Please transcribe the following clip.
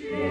Yeah.